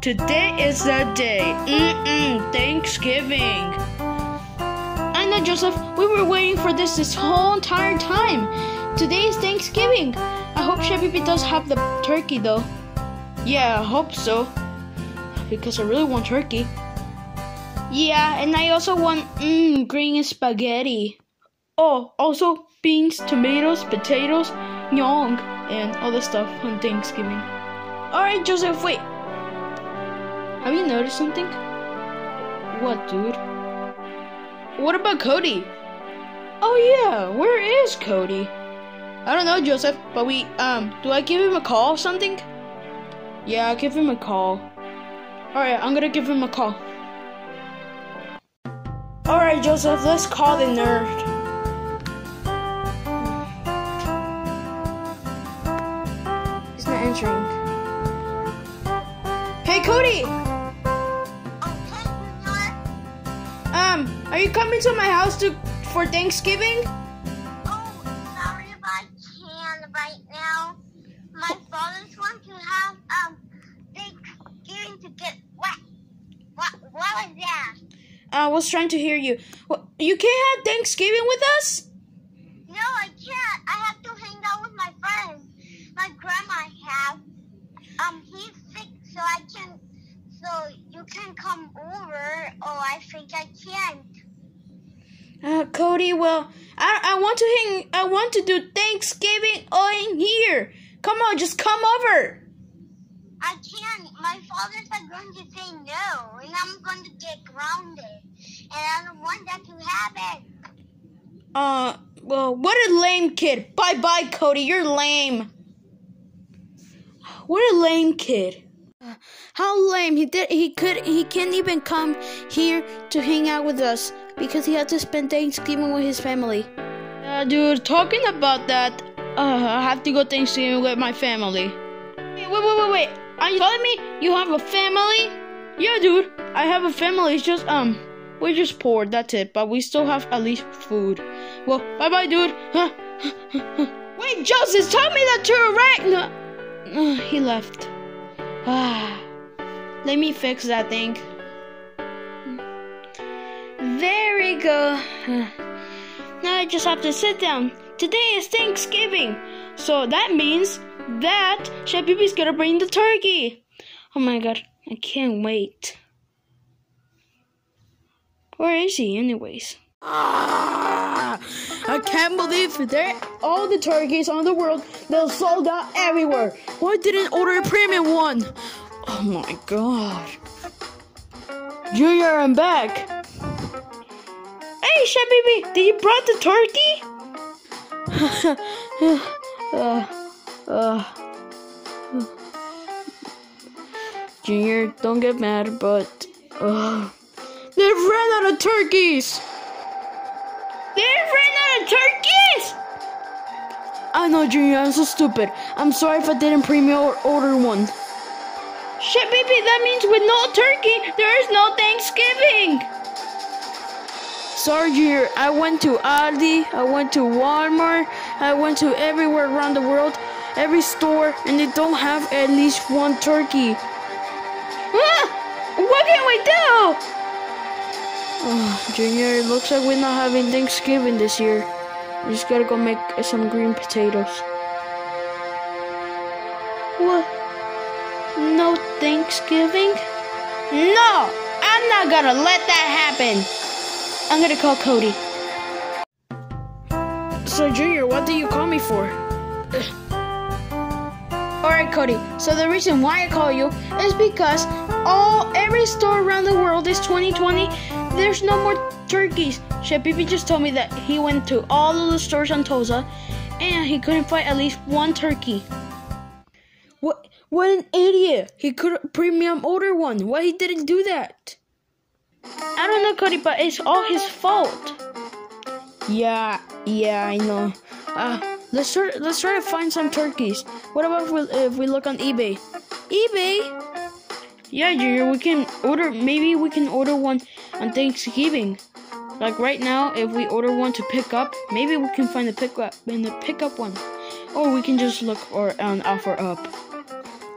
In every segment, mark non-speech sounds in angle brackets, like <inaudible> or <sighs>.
today is the day. Mm-mm, Thanksgiving. I know, Joseph. We were waiting for this this whole entire time. Today is Thanksgiving. I hope Pee does have the turkey, though. Yeah, I hope so. Because I really want turkey. Yeah, and I also want mmm, green spaghetti. Oh, also beans, tomatoes, potatoes, young, and other stuff on Thanksgiving. Alright, Joseph, wait. Have you noticed something? What, dude? What about Cody? Oh yeah, where is Cody? I don't know, Joseph, but we, um, do I give him a call or something? Yeah, I'll give him a call. Alright, I'm gonna give him a call. Alright, Joseph, let's call the nerd. He's not answering. Hey, Cody! You coming to my house to for Thanksgiving? Oh, sorry if I can right now. My father's want to have um Thanksgiving to get what? What? What was that? I was trying to hear you. Well, you can't have Thanksgiving with us? No, I can't. I have to hang out with my friends. My grandma have. Um, he's sick, so I can. So you can come over. Oh, I think I can't. Uh, Cody, well, I I want to hang. I want to do Thanksgiving all in here. Come on, just come over. I can't. My father's like going to say no, and I'm going to get grounded, and I don't want that to happen. Uh, well, what a lame kid. Bye bye, Cody. You're lame. What a lame kid. Uh, how lame. He did he could he can't even come here to hang out with us because he had to spend Thanksgiving with his family. Uh, dude, talking about that, uh, I have to go Thanksgiving with my family. Wait, wait, wait, wait. Are you telling me you have a family? Yeah, dude, I have a family. It's just, um, we're just poor, that's it. But we still have at least food. Well, bye bye, dude. <laughs> Wait, Joseph, tell me that you're right. No, uh, <sighs> he left. Ah, <sighs> let me fix that thing. There we go. Now I just have to sit down. Today is Thanksgiving, so that means that Chef Pee-Pee's gonna bring the turkey. Oh my god, I can't wait. Where is he, anyways? Ah, I can't believe there all the turkeys on the world they're sold out everywhere. Why didn't order a premium one? Oh my god. Junior, I'm back. Hey, Chef Pee-Pee, did you brought the turkey? uh, <laughs> uh, Junior, don't get mad, but uh, they ran out of turkeys. They ran out of turkeys. I know, Junior. I'm so stupid. I'm sorry if I didn't premium order one. Shit, Pee-Pee, that means with no turkey, there is no Thanksgiving. Sorry. I went to Aldi, I went to Walmart, I went to everywhere around the world, every store, and they don't have at least one turkey. Ah, what can we do? Oh, Junior, it looks like we're not having Thanksgiving this year. We just gotta go make some green potatoes. What? No Thanksgiving? No! I'm not gonna let that happen! I'm gonna call Cody. So, Junior, what do you call me for? <sighs> Alright, Cody. So the reason why I call you is because all every store around the world is 2020. There's no more turkeys. Chef Pee-Pee just told me that he went to all of the stores on Toza and he couldn't find at least one turkey. What? What an idiot! He could premium order one. Why he didn't do that? I don't know, Cody, but it's all his fault. Yeah, yeah, I know. Uh, let's try, let's try to find some turkeys. What about if we, if we look on eBay? eBay? Yeah, Junior, we can order. Maybe we can order one on Thanksgiving. Like right now, if we order one to pick up, maybe we can find the pick up in the pickup one, or we can just look or on OfferUp.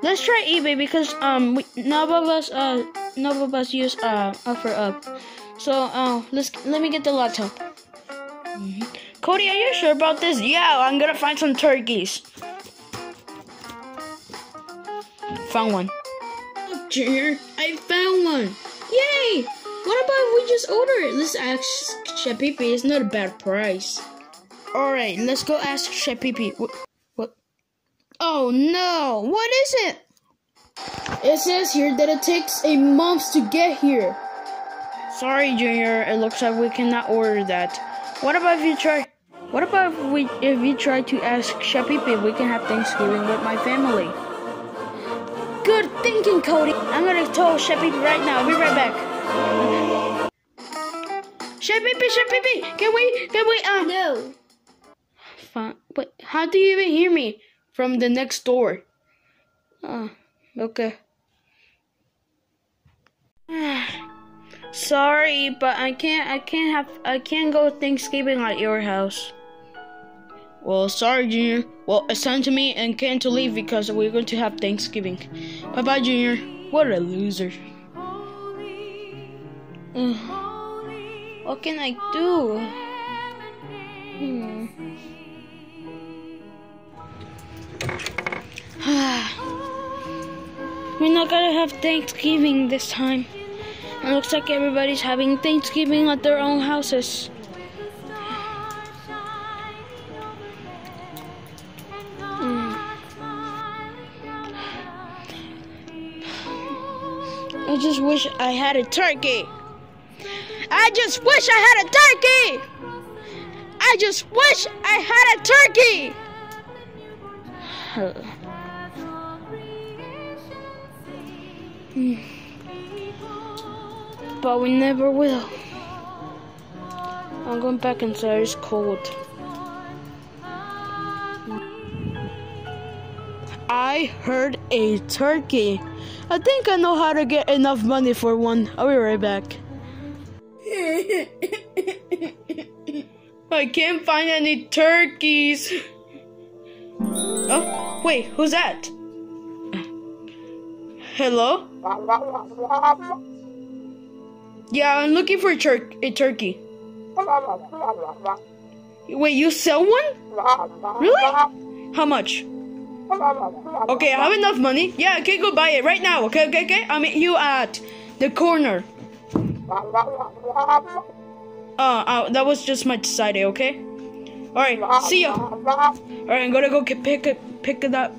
let's try eBay because um we, none of us uh us use uh OfferUp. So uh let's let me get the laptop. Mm-hmm. Cody, are you sure about this? Yeah, I'm gonna find some turkeys. Found one. Junior, I found one. Yay! What about if we just order it? Let's ask Chef Pee. It's not a bad price. All right, let's go ask Chef. What? what? Oh no! What is it? It says here that it takes a month to get here. Sorry, Junior. It looks like we cannot order that. What about if you try? What about if we if we try to ask Pee if we can have Thanksgiving with my family? Good thinking, Cody. I'm gonna tell Pee right now. I'll be right back. Chef Pee Pee, Chef Pee Pee, can we can we uh No. Fine. But how do you even hear me from the next door? Oh, okay. <sighs> Sorry, but I can't. I can't have. I can't go Thanksgiving at your house. Well, sorry, Junior. Well, it's time to me and can't to leave because we're going to have Thanksgiving. Bye, bye, Junior. What a loser. Ugh. What can I do? Hmm. We're not gonna have Thanksgiving this time. It looks like everybody's having Thanksgiving at their own houses. Hmm. I just wish I had a turkey. I just wish I had a turkey. I just wish I had a turkey. <sighs> <sighs> But we never will. I'm going back inside, it's cold. I heard a turkey. I think I know how to get enough money for one. I'll be right back. <laughs> I can't find any turkeys. Oh, wait, who's that? Hello? Yeah, I'm looking for a, tur- a turkey. Wait, you sell one? Really? How much? Okay, I have enough money. Yeah, okay, go buy it right now. Okay, okay, okay. I'll meet you at the corner. Uh, uh that was just my deciding, okay? Alright, see ya. Alright, I'm gonna go pick pick up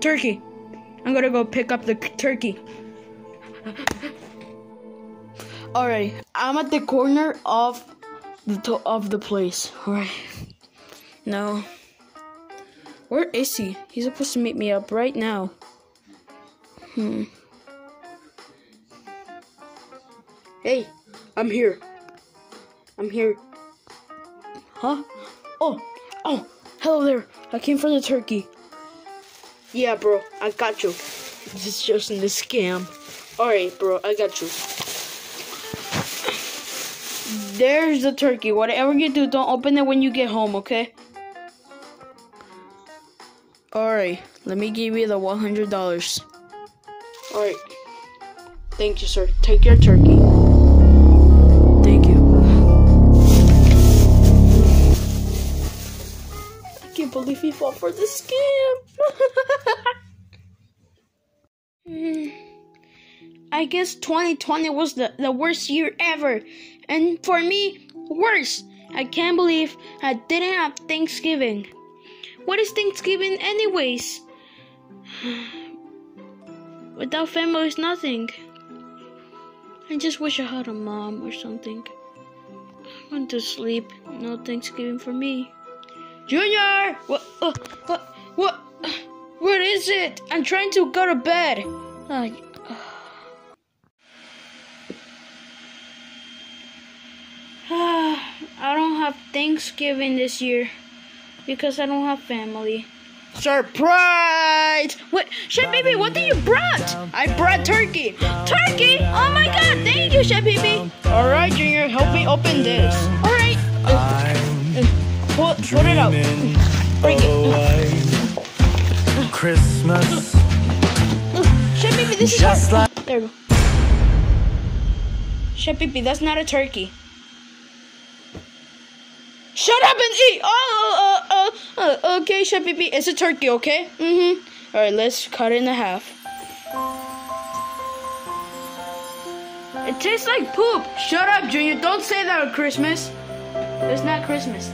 turkey. I'm gonna go pick up the turkey. Alright, I'm at the corner of the of the place. Alright. No. Where is he? He's supposed to meet me up right now. Hmm. Hey, I'm here. I'm here. Huh? Oh, oh, hello there. I came for the turkey. Yeah, bro, I got you. This is just in the scam. Alright, bro, I got you. There's the turkey. Whatever you do, don't open it when you get home, okay? Alright, let me give you the $100. Alright. Thank you, sir. Take your turkey. Believe he fell for the scam. <laughs> I guess 2020 was the, the worst year ever. And for me, worse. I can't believe I didn't have Thanksgiving. What is Thanksgiving, anyways? <sighs> Without family is nothing. I just wish I had a mom or something. I went to sleep. No Thanksgiving for me. Junior! What? Uh, what? What? Where is it? I'm trying to go to bed. Uh, <sighs> I don't have Thanksgiving this year because I don't have family. Surprise! What, Chef Baby? What did you brought? I brought turkey. Turkey? Oh my God! Thank you, Chef Baby. All right, Junior, help me open this. Pull, pull it out. Break it. Christmas this is Just like There we go. Chef Pee that's not a turkey. Shut up and eat! Oh, uh, uh, uh, okay, Chef Pee it's a turkey, okay? Mm-hmm. Alright, let's cut it in half. It tastes like poop. Shut up, Junior. Don't say that at Christmas. It's not Christmas.